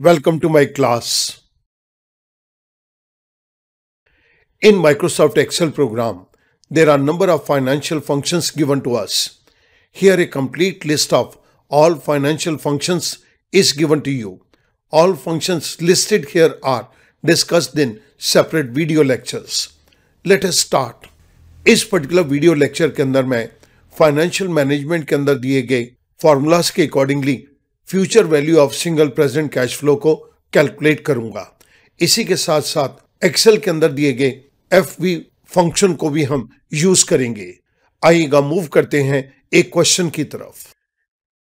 Welcome to my class. In Microsoft Excel program, there are number of financial functions given to us. Here a complete list of all financial functions is given to you. All functions listed here are discussed in separate video lectures. Let us start. इस particular video lecture के अंदर मैं financial management के अंदर दिए गए formulas के accordingly future value of single present cash flow को कैलकुलेट करूँगा। इसी के साथ साथ एक्सेल के अंदर दिए गए एफवी फ़ंक्शन को भी हम यूज़ करेंगे। आइएगा मूव करते हैं एक क्वेश्चन की तरफ़।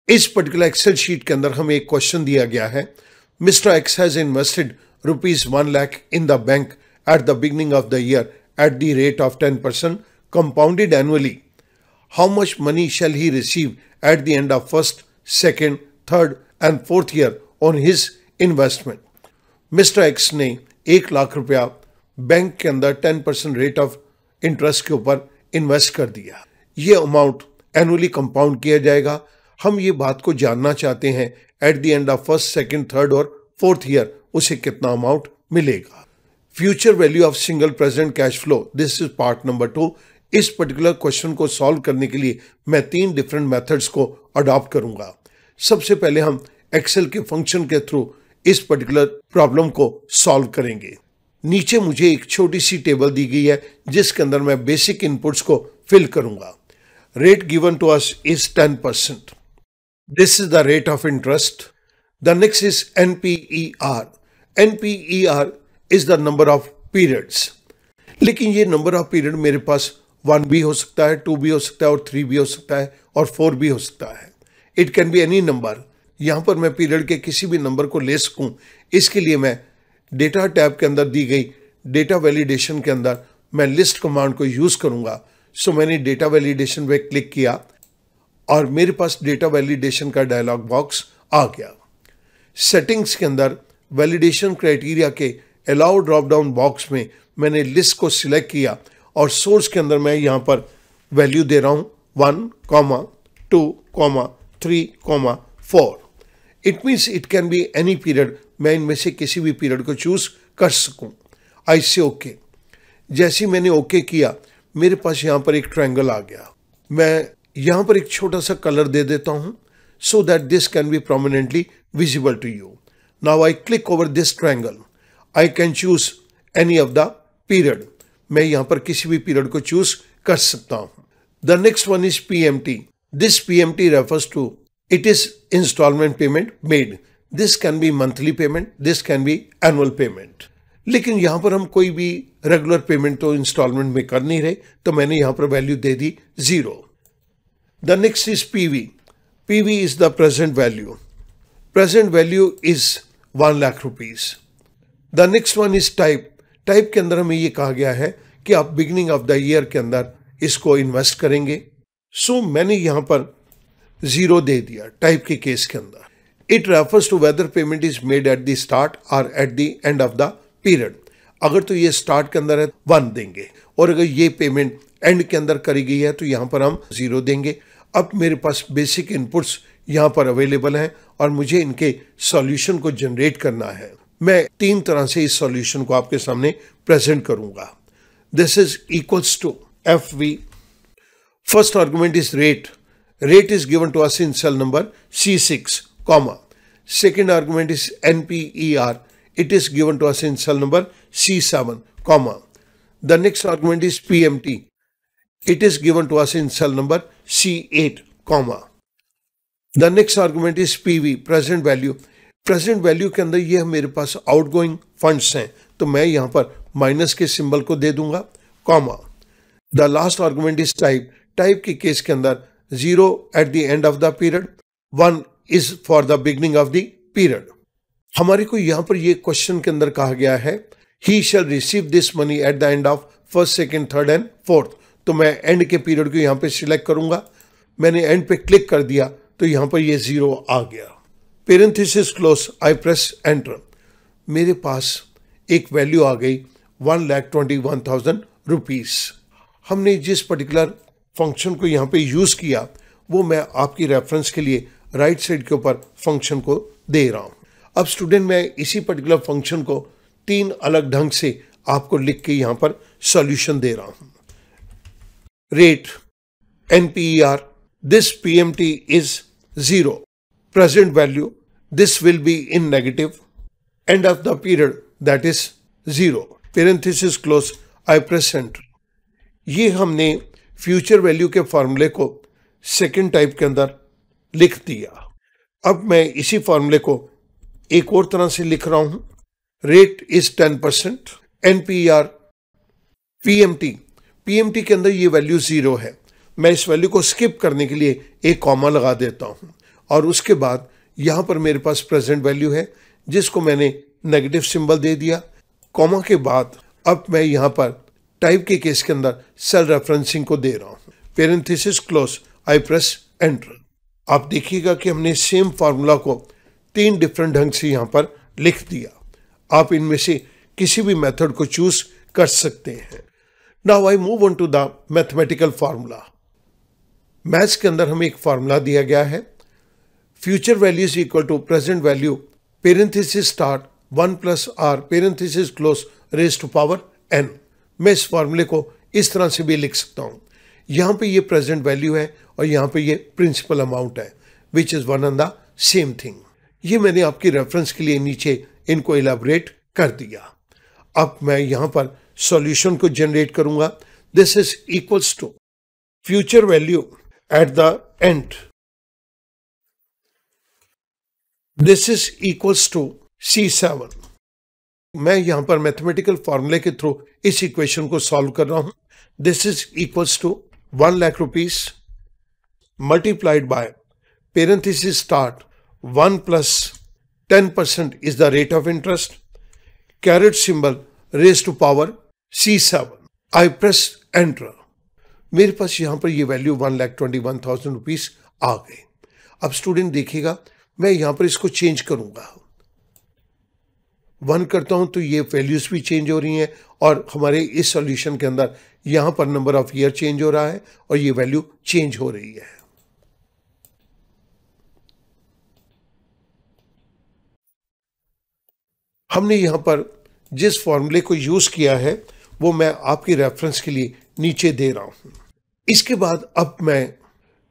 इस पर्टिकुलर एक्सेल शीट के अंदर हमें एक क्वेश्चन दिया गया है। Mister X has invested rupees one lakh in the bank at the beginning of the year at the rate of 10% compounded annually. How much money shall he receive at the end of first, second, third and fourth year on his investment mister X ने एक लाख रुपया bank के अंदर ten percent rate of interest के ऊपर invest कर दिया। ये अमाउंट एनुअली कंपाउंड किया जाएगा। हम ये बात को जानना चाहते हैं at the end of first second third और फोर्थ ईयर उसे कितना अमाउंट मिलेगा। Future value of single present cash flow this is part number two इस पर्टिकुलर क्वेश्चन को सॉल्व करने के लिए मैं तीन डिफरेंट मेथड्स को अडॉप्ट करूँगा। सबसे पहले हम एक्सेल के फ़ंक्शन के थ्रू इस पर्टिकुलर प्रॉब्लम को सॉल्व करेंगे। नीचे मुझे एक छोटी सी टेबल दी गई है, जिसके अंदर मैं बेसिक इनपुट्स को फिल करूँगा। Rate given to us is ten percent this is the rate of interest the next is N PE N NPER NPER is the number of periods लेकिन ये नंबर ऑफ़ पीरियड मेरे पास one भी हो सकता है to भी हो सकता है, और थ्री भी हो सकता है, और फोर भी हो सकता है। It can be any number यहाँ पर मैं पीरियड के किसी भी नंबर को ले सकूँ। इसके लिए मैं डेटा टैब के अंदर दी गई डेटा वैलिडेशन के अंदर मैं लिस्ट कमांड को यूज़ करूँगा। सो so, मैंने डेटा वैलिडेशन पे क्लिक किया और मेरे पास डेटा वैलिडेशन का डायलॉग बॉक्स आ गया। सेटिंग्स के अंदर वैलिडेशन क्राइटेरिया के अलाउ ड्रॉप डाउन बॉक्स में मैंने लिस्ट को सिलेक्ट किया और सोर्स के अंदर मैं यहाँ पर वैल्यू दे रहा हूँ। One comma two comma three comma four it means it can be any period मैं इनमें से किसी भी पीरियड को चूज़ कर सकूँ। आई से ओके जैसे मैंने ओके okay किया, मेरे पास यहाँ पर एक ट्रायंगल आ गया। मैं यहाँ पर एक छोटा सा कलर दे देता हूँ so that this can be prominently visible to you now I click over this triangle I can choose any of the period मैं यहाँ पर किसी भी पीरियड को चूज़ कर सकता हूँ। The next one is P M T This PMT refers to it is installment payment made. This can be monthly payment, this can be annual payment. लेकिन यहाँ पर हम कोई भी रेगुलर पेमेंट तो इंस्टॉलमेंट में कर नहीं रहे तो मैंने यहाँ पर वैल्यू दे दी zero the next is PV PV is the present value present value is one lakh rupees the next one is type type के अंदर हमें ये कहा गया है कि आप बिगिनिंग ऑफ़ द ईयर के अंदर इसको इन्वेस्ट करेंगे। सो so, मैंने यहाँ पर ज़ीरो दे दिया टाइप के केस के अंदर। It refers to whether payment is made at the start और at the end of the period अगर तो ये स्टार्ट के अंदर है वन देंगे। और अगर ये पेमेंट एंड के अंदर करी गई है तो यहाँ पर हम ज़ीरो देंगे। अब मेरे पास बेसिक इनपुट्स यहाँ पर अवेलेबल हैं और मुझे इनके सॉल्यूशन को जनरेट करना है। मैं तीन तरह से इस सॉल्यूशन को आपके सामने प्रेजेंट करूँगा। This is equals to F V First argument is rate. Rate is given to us in cell number C6, comma. Second argument is NPER. It is given to us in cell number C7, comma. The next argument is PMT. It is given to us in cell number C8, comma. The next argument is PV, present value. Present value के अंदर ये मेरे पास outgoing funds हैं तो मैं यहाँ पर minus के सिंबल को दे दूँगा comma the last argument is type type के केस के अंदर zero at the end of the period one is for the beginning of the period हमारे को यहाँ पर ये क्वेश्चन के अंदर कहा गया है he shall receive this money at the end of first second third and fourth तो मैं एंड के पीरियड को यहाँ पे सिलेक्ट करूँगा। मैंने एंड पे क्लिक कर दिया तो यहाँ पर ये ज़ीरो आ गया। Parenthesis close I press enter मेरे पास एक वैल्यू आ गई one lakh twenty one thousand rupees हमने जिस पर्टिकुलर फ़ंक्शन को यहाँ पे यूज़ किया, वो मैं आपकी रेफरेंस के लिए राइट साइड के ऊपर फ़ंक्शन को दे रहा हूँ। अब स्टूडेंट मैं इसी पर्टिकुलर फ़ंक्शन को तीन अलग ढंग से आपको लिख के यहाँ पर सॉल्यूशन दे रहा हूँ। Rate NPR this PMT is zero present value this will be in negative end of the period that is zero parenthesis close I present ये हमने फ्यूचर वैल्यू के फार्मूले को सेकेंड टाइप के अंदर लिख दिया। अब मैं इसी फार्मूले को एक और तरह से लिख रहा हूँ। Rate is ten percent NPR PMT PMT के अंदर ये वैल्यू ज़ीरो है। मैं इस वैल्यू को स्किप करने के लिए एक कॉमा लगा देता हूँ। और उसके बाद यहाँ पर मेरे पास प्रेजेंट वैल्यू है, जिसको मैंने नेगेटिव सिंबल दे दिया। कॉमा के बाद अब मैं यहाँ पर टाइप के केस के अंदर सेल रेफरेंसिंग को दे रहा हूँ। Parenthesis close I press enter आप देखिएगा कि हमने सेम फार्मूला को तीन डिफरेंट ढंग से यहाँ पर लिख दिया। आप इनमें से किसी भी मेथड को चूज़ कर सकते हैं। Now I move on to the mathematical formula maths के अंदर हमें एक फार्मूला दिया गया है। Future value is equal to present value parenthesis start one plus R parenthesis close raise to power N मैं इस फार्मूले को इस तरह से भी लिख सकता हूँ। यहाँ पे ये प्रेजेंट वैल्यू है और यहाँ पे ये प्रिंसिपल अमाउंट है which is one on the same thing ये मैंने आपकी रेफरेंस के लिए नीचे इनको इलेबोरेट कर दिया। अब मैं यहाँ पर सॉल्यूशन को जनरेट करूँगा। This is equals to future value at the end this is equals to C seven मैं यहाँ पर मैथमेटिकल फॉर्मूले के थ्रू इस इक्वेशन को सॉल्व कर रहा हूँ। This is equals to one lakh rupees multiplied by parenthesis start 1 plus 10% is the rate of interest. Caret symbol raised to power C7 I press enter. मेरे पास यहाँ पर ये value one lakh twenty one thousand rupees आ गए अब student देखिएगा, मैं यहाँ पर इसको चेंज करूँगा। वन करता हूँ तो ये वैल्यूज़ भी चेंज हो रही हैं और हमारे इस सॉल्यूशन के अंदर यहाँ पर नंबर ऑफ़ ईयर चेंज हो रहा है और ये वैल्यू चेंज हो रही है। हमने यहाँ पर जिस फॉर्मूले को यूज़ किया है, वो मैं आपकी रेफरेंस के लिए नीचे दे रहा हूँ। इसके बाद अब मैं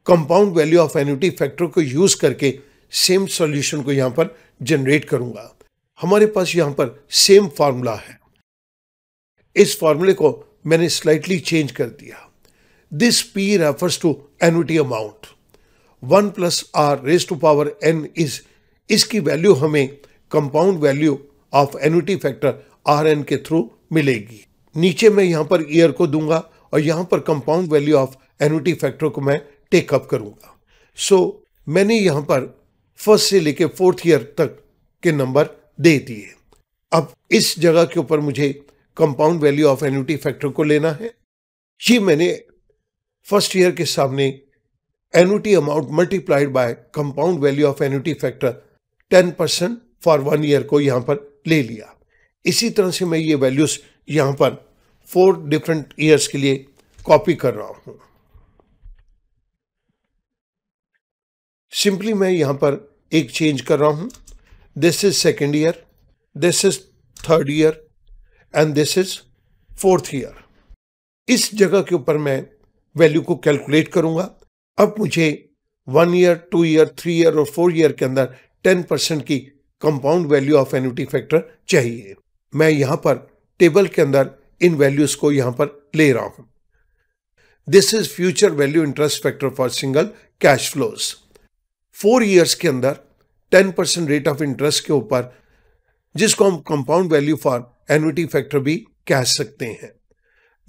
compound value of annuity factor को यूज़ करके सेम सॉल्यूशन को यहाँ पर जनरेट करूँगा। हमारे पास यहाँ पर सेम फार्मूला है। इस फार्मूले को मैंने स्लाइटली चेंज कर दिया। This P refers to annuity amount one plus R raise to power N is इसकी वैल्यू हमें compound value of annuity factor R N के थ्रू मिलेगी। नीचे मैं यहाँ पर ईयर को दूँगा और यहाँ पर compound value of annuity factor को मैं टेकअप करूँगा। सो so, मैंने यहाँ पर फ़र्स्ट से लेके फोर्थ ईयर तक के नंबर दे दिए अब इस जगह के ऊपर मुझे compound value of annuity factor को लेना है। ये मैंने फ़र्स्ट ईयर के सामने annuity amount multiplied by compound value of annuity factor ten percent for one year को यहाँ पर ले लिया। इसी तरह से मैं ये वैल्यूज़ यहाँ पर फोर डिफरेंट ईयर्स के लिए कॉपी कर रहा हूँ। सिंपली मैं यहाँ पर एक चेंज कर रहा हूँ। This is second year, this is third year and this is fourth year इस जगह के ऊपर मैं वैल्यू को कैलकुलेट करूँगा। अब मुझे one year two year three year और फोर ईयर के अंदर टेन परसेंट की compound value of annuity factor चाहिए। मैं यहाँ पर टेबल के अंदर इन वैल्यूज़ को यहाँ पर ले रहा हूँ। This is future value interest factor for single cash flows four years के अंदर ten percent rate of interest के ऊपर जिसको हम compound value for annuity factor भी कह सकते हैं।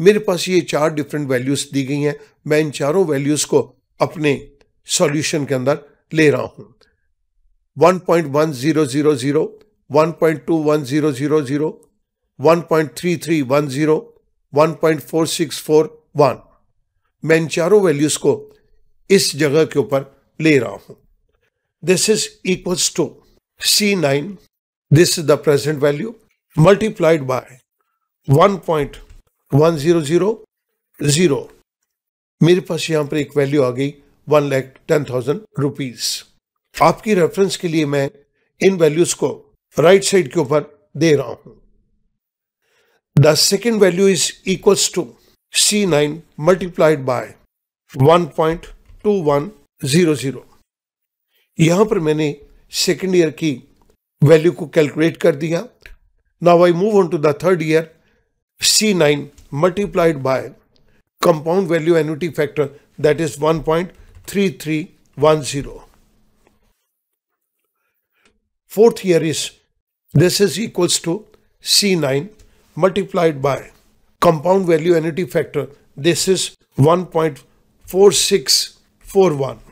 मेरे पास ये चार डिफरेंट वैल्यूज़ दी गई हैं। मैं इन चारों वैल्यूज़ को अपने सॉल्यूशन के अंदर ले रहा हूँ। 1.1000, 1.2100, 1.3310, 1.4641 मैं इन चारों वैल्यूज़ को इस जगह के ऊपर ले रहा हूँ। This is equals to C9. This is the present value multiplied by 1.1000. मेरे पास यहाँ पर एक वैल्यू आ गई one lakh ten thousand rupees आपकी रेफरेंस के लिए मैं इन वैल्यूज़ को राइट right साइड के ऊपर दे रहा हूँ the second value is equals to C nine multiplied by one point two one zero zero यहाँ पर मैंने सेकेंड ईयर की वैल्यू को कैलकुलेट कर दिया now I move on to the third year C nine multiplied by compound value annuity factor that is one point three three one zero fourth year is, this is equals to C9 multiplied by compound value annuity factor. This is 1.4641.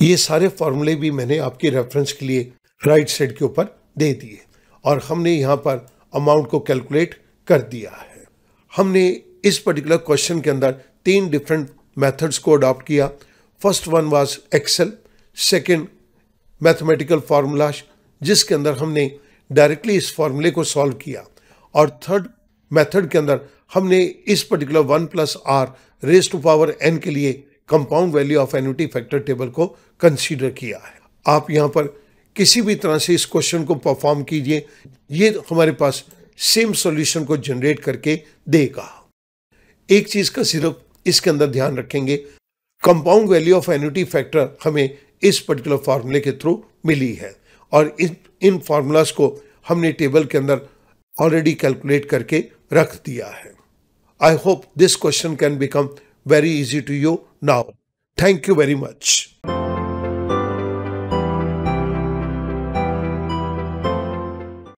ये सारे फॉर्मूले भी मैंने आपके reference के लिए right side के ऊपर दे दिए और हमने यहाँ पर अमाउंट को कैलकुलेट कर दिया है। हमने इस पर्टिकुलर क्वेश्चन के अंदर तीन डिफरेंट मेथड्स को अडॉप्ट किया। First one was Excel second mathematical formulas जिसके अंदर हमने डायरेक्टली इस फार्मूले को सॉल्व किया। और थर्ड मेथड के अंदर हमने इस particular one plus R raise to power N के लिए compound value of annuity factor table को कंसीडर किया है। आप यहाँ पर किसी भी तरह से इस क्वेश्चन को परफॉर्म कीजिए। ये हमारे पास सेम सॉल्यूशन को जनरेट करके देगा। एक चीज़ का सिर्फ़ इसके अंदर ध्यान रखेंगे। Compound value of annuity factor हमें इस पर्टिकुलर फार्मूले के थ्रू मिली है। और इन इन फार्मूलाज को हमने टेबल के अंदर ऑलरेडी कैलकुलेट करके रख दिया है। I hope this question can become very easy to you now. Thank you very much.